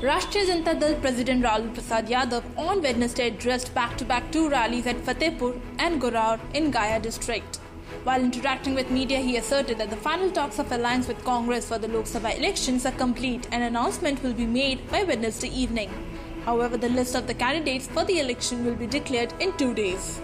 Rashtriya Janata Dal President Lalu Prasad Yadav on Wednesday addressed back-to-back two rallies at Fatehpur and Goraur in Gaya district. While interacting with media, he asserted that the final talks of alliance with Congress for the Lok Sabha elections are complete and announcement will be made by Wednesday evening. However, the list of the candidates for the election will be declared in two days.